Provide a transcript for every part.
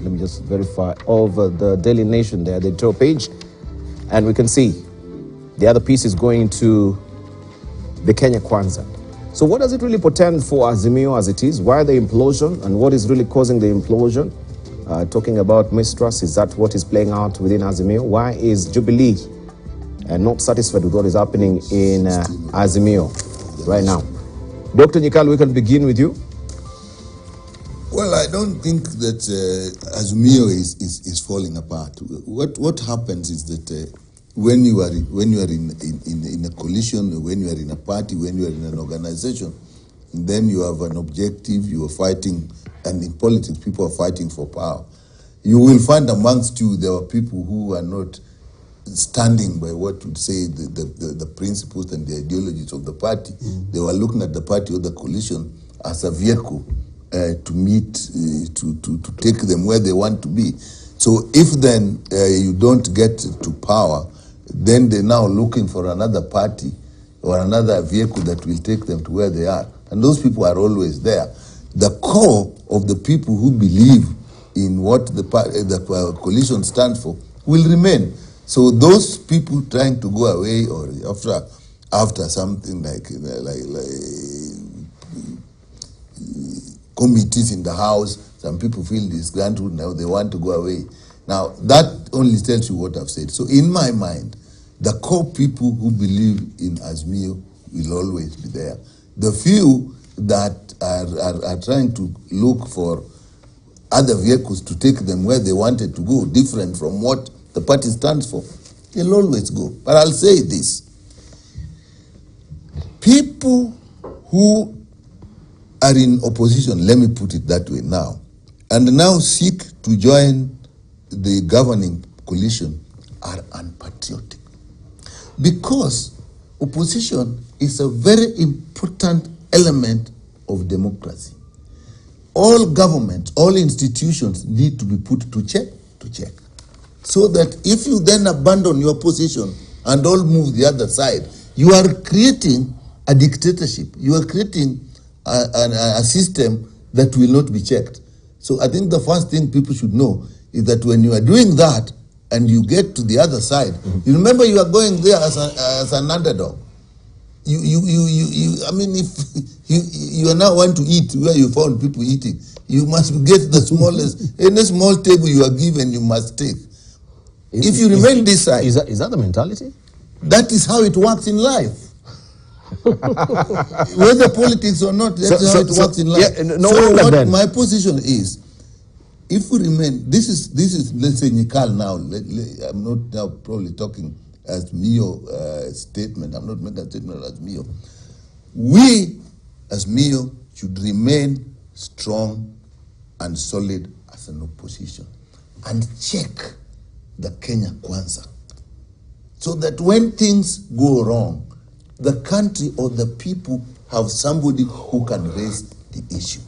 Let me just verify uh, the Daily Nation there, the editorial page, and we can see the other piece is going to the Kenya Kwanza. So, what does it really portend for Azimio as it is? Why the implosion, and what is really causing the implosion? Uh, talking about mistrust, is that what is playing out within Azimio? Why is Jubilee uh, not satisfied with what is happening in uh, Azimio right now? Dr. Nyikal, we can begin with you. Well, I don't think that uh, Azimio is, is, is falling apart. What what happens is that uh, when you are in, when you are in, in, in, in a coalition, when you are in a party, when you are in an organization, then you have an objective. You are fighting, and in politics, people are fighting for power. You will find amongst you there are people who are not standing by what would say the, the, the, the principles and the ideologies of the party. They were looking at the party or the coalition as a vehicle uh, to meet, uh, to, to, to take them where they want to be. So if then uh, you don't get to power, then they're now looking for another party or another vehicle that will take them to where they are. And those people are always there. The core of the people who believe in what the, uh, the uh, coalition stands for will remain. So those people trying to go away or after after something like uh, like, like committees in the house. Some people feel disgruntled now, they want to go away. Now, that only tells you what I've said. So, in my mind, the core people who believe in Azimio will always be there. The few that are, are, are trying to look for other vehicles to take them where they wanted to go, different from what the party stands for, they'll always go. But I'll say this people who are in opposition, let me put it that way now, and now seek to join the governing coalition are unpatriotic. Because opposition is a very important element of democracy. All governments, all institutions need to be put to check, to check. So that if you then abandon your position and all move the other side, you are creating a dictatorship. You are creating a, a, a system that will not be checked. So I think the first thing people should know is that when you are doing that and you get to the other side, mm-hmm. you remember you are going there as, a, as an underdog. You, you, you, you, you, I mean, if you, you are now want to eat where you found people eating, you must get the smallest, any small table you are given, you must take. If you remain this side, Is that, is that the mentality? that is how it works in life. Whether politics or not, that's So- how so- it so- works in life. yeah, no so what then. my position is, if we remain, this is this is let's say Nyikal now. Let, let- I'm not now probably talking as Mio uh, statement. I'm not making a statement as Mio. We as Mio should remain strong and solid as an opposition and check the Kenya Kwanza so that when things go wrong, the country or the people have somebody who can raise the issue.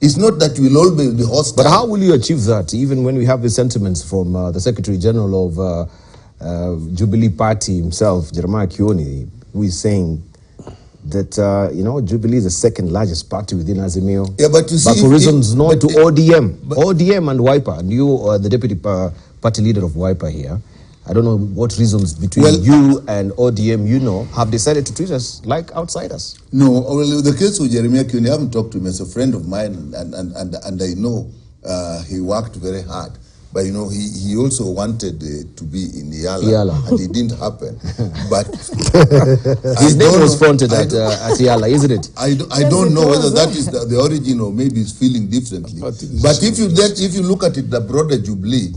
It's not that we'll all be the hostile. But how will you achieve that, even when we have the sentiments from uh, the Secretary General of uh, uh, Jubilee Party himself, Jeremiah Kioni, who is saying that uh, you know Jubilee is the second largest party within Azimio. Yeah, but you but see, for if- reasons known to ODM, but- ODM and Wiper, and you are the deputy party leader of Wiper here. I don't know what reasons between Well- you and ODM, you know, have decided to treat us like outsiders. No, well, the case with Jeremiah Kioni, I haven't talked to him as a friend of mine, and, and, and, and I know uh, he worked very hard. But you know, he, he also wanted uh, to be in EALA, EALA. and it didn't happen. But His name was know- fronted I at, don't- uh, at EALA, isn't it? I, do, I Yes, don't know whether was, that huh? is the, the origin or maybe it's feeling differently. But But if you that, if you look at it, the broader Jubilee,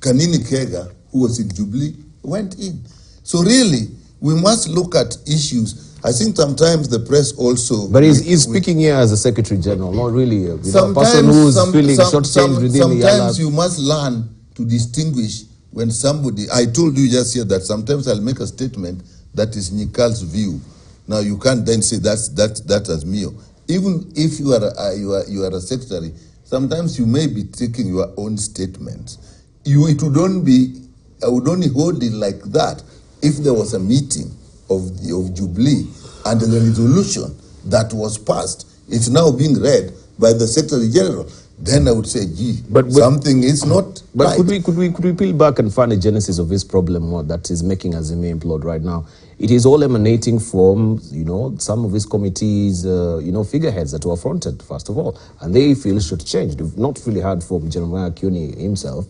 Kanini Kega, who was in Jubilee, went in. So really, we must look at issues. I think sometimes the press also. But he's, he's we- speaking here as a secretary general, not really a, a person who's some- feeling some- short some- within the sometimes you must learn to distinguish when somebody. I told you just here that sometimes I'll make a statement that is Nyikal's view. Now you can't then say that's that that as Mio. Even if you are a, uh, you are you are a secretary, sometimes you may be taking your own statements. You it would not be I would only hold it like that if there was a meeting of the of Jubilee and the resolution that was passed is now being read by the Secretary General. then I would say, gee, But- but- something is not But right. could we could we could we peel back and find the genesis of this problem what that is making Azimio implode right now? It is all emanating from you know some of these committees, uh, you know, figureheads that were fronted first of all, and they feel should change. We've not really heard from Jeremiah Kioni himself.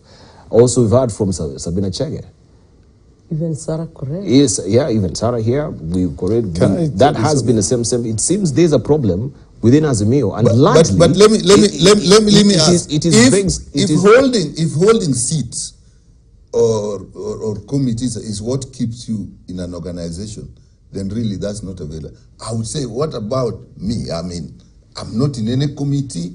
Also, we've heard from Sabina Chege. Even Sarah Korere. Yes, yeah, even Sarah here, we correct. We- that tell you has been the same same. It seems there's a problem within Azimio, and But, but, largely, but let me let me it- let me let me, let me it ask: is- it is if, begs- it if is- holding if holding seats or, or or committees is what keeps you in an organization, then really that's not available. I would say, what about me? I mean, I'm not in any committee.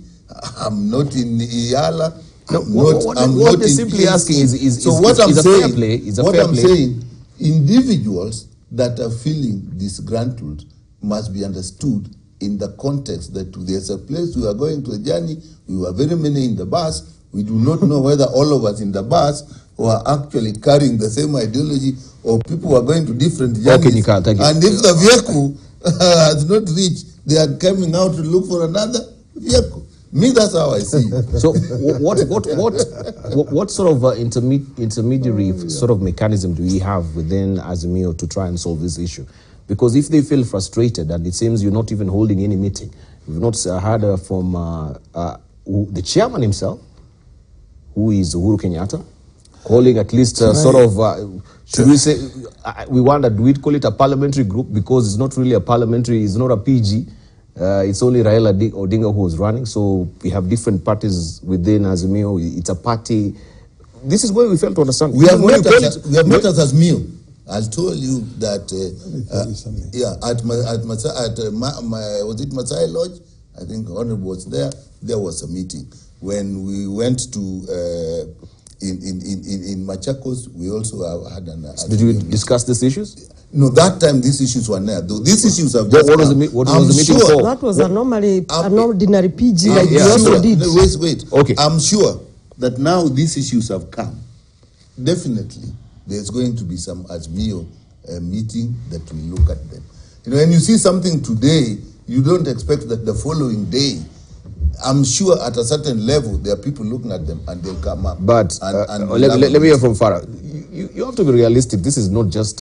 I'm not in EALA. No, what- not, what- I'm what not they're simply asking is- is- so is- what is- I'm is a fair play, is a what fair I'm play. saying, individuals that are feeling disgruntled must be understood in the context that there's a place we are going to a journey. We were very many in the bus. We do not know whether all of us in the bus were actually carrying the same ideology or people were going to different journeys. Nyikal, thank you. And if the vehicle has not reached, they are coming out to look for another vehicle. Me, that's how I see it. So what what what what, sort of uh, interme- intermediary sort of mechanism do we have within Azimio to try and solve this issue? Because if they feel frustrated and it seems you're not even holding any meeting, we've not uh, heard uh, from uh, uh, the chairman himself, who is Uhuru Kenyatta, calling at least uh, sort of, uh, should we say, uh, we wonder, do we call it a parliamentary group? Because it's not really a parliamentary, it's not a PG. Uh, it's only Raila Odinga who is running. So we have different parties within Azimio. It's a party. This is where we fail to understand. We have, When met call as, it- we have met as meal. I told you that me uh, tell you uh, yeah at my, at Masa, at uh, my, my was it Masai Lodge? I think Honorable was there. There was a meeting when we went to uh, in, in, in, in in Machakos. We also have had an. Uh, Did you discuss these issues? No, that time these issues were there. Though these issues have What- just what was come. the me- what I'm was the meeting sure, for? That was a normally an ordinary PG I'm like we yeah, also sure, did. no, wait, wait. Okay. I'm sure that now these issues have come. Definitely, there's going to be some Azimio uh, meeting that will look at them. You know, when you see something today, you don't expect that the following day. I'm sure at a certain level there are people looking at them and they'll come up. But and, uh, and uh, let, let, let me hear from Farah. You, you have to be realistic. This is not just